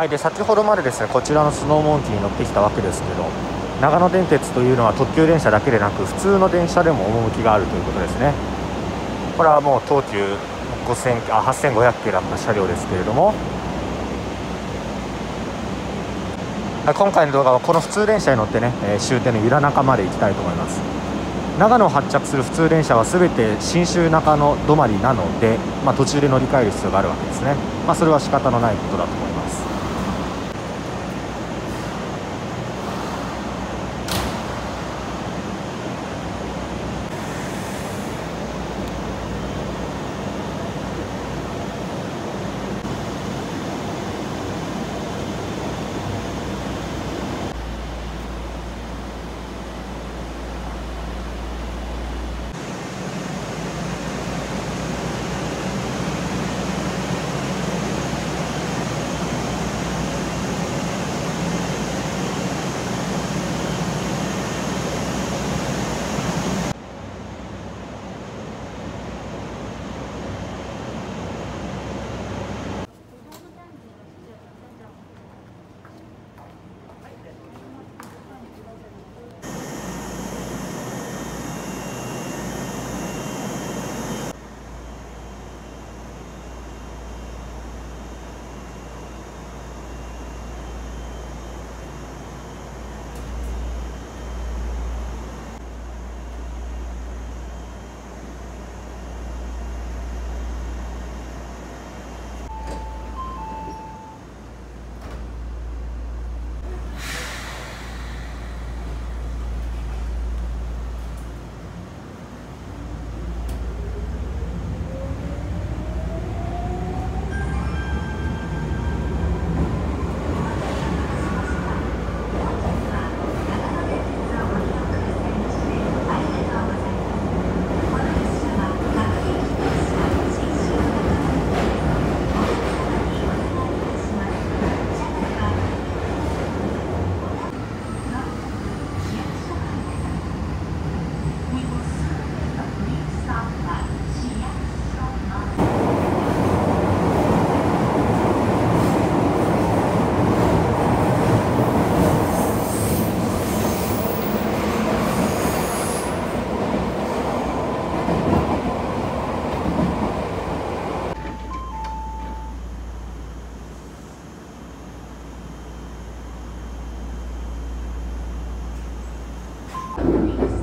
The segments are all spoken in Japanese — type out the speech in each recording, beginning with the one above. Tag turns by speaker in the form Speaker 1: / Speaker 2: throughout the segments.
Speaker 1: はい、で先ほどまでですねこちらのスノーモンキーに乗ってきたわけですけど長野電鉄というのは特急電車だけでなく普通の電車でも趣があるということですね。これはもう東急5000あ8500系だった車両ですけれども。今回の動画はこの普通電車に乗ってね、え終点の由良中まで行きたいと思います。長野を発着する普通電車は全て信州中野止まりなので、まあ、途中で乗り換える必要があるわけですね、まあ、それは仕方のないことだと思います。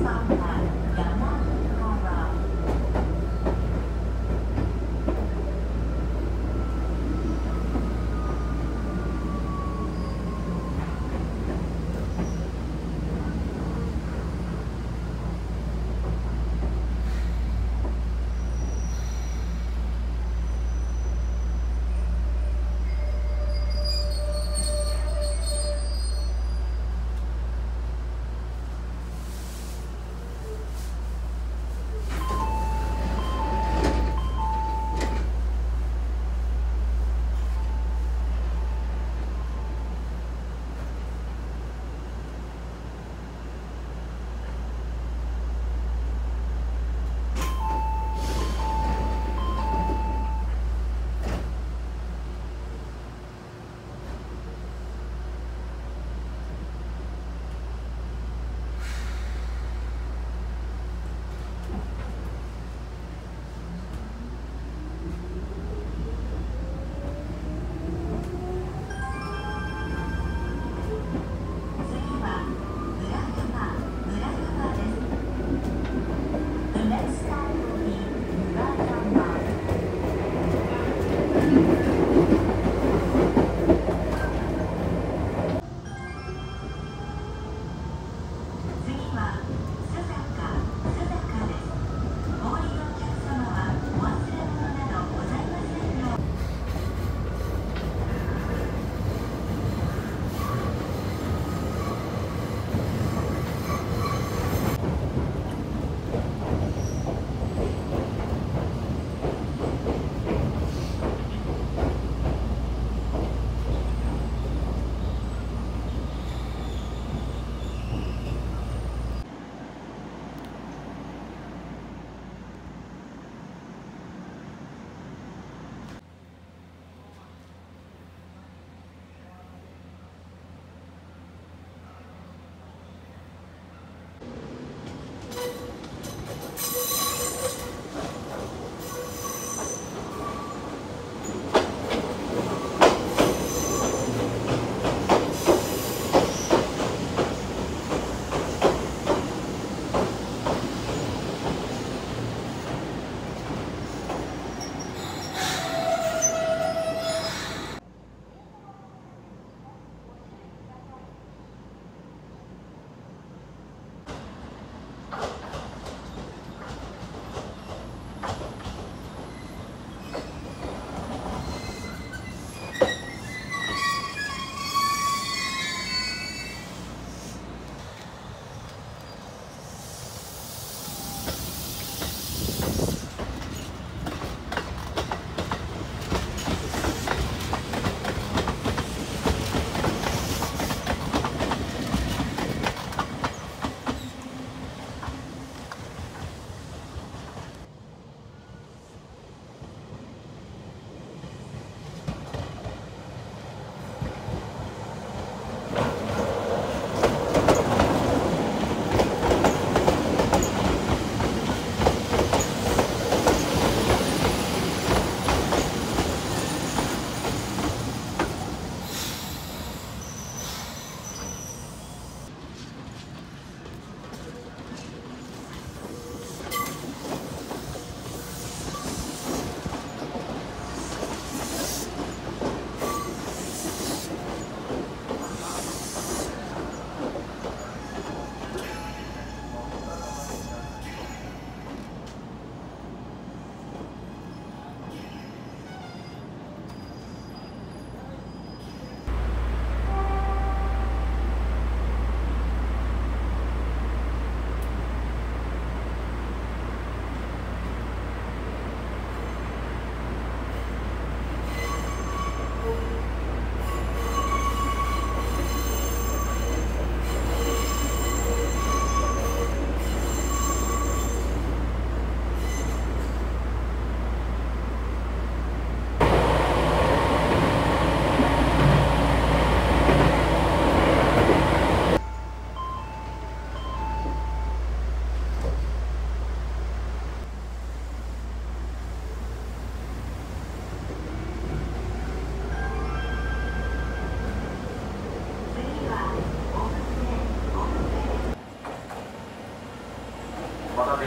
Speaker 1: 나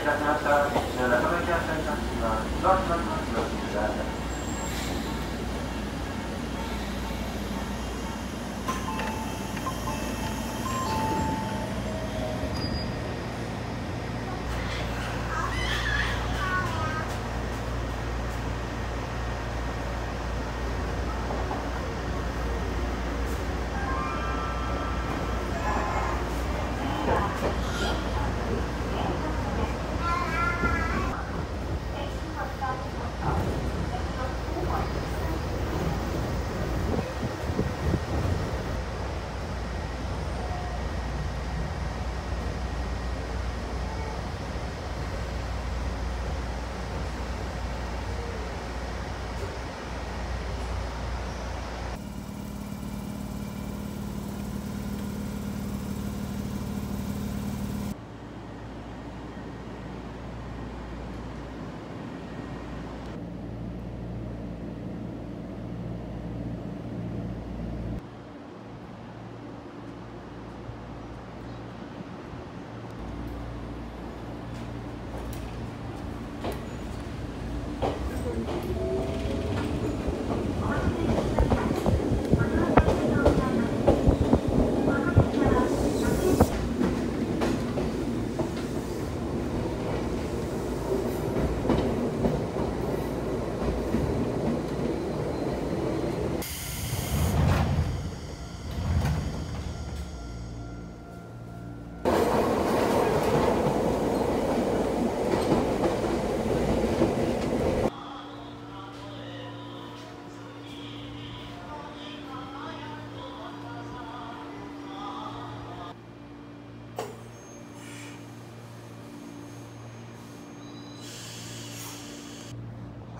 Speaker 1: relacionadas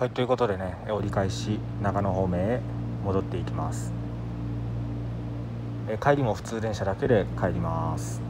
Speaker 1: はいということでね折り返し長野方面へ戻っていきます。え帰りも普通電車だけで帰ります。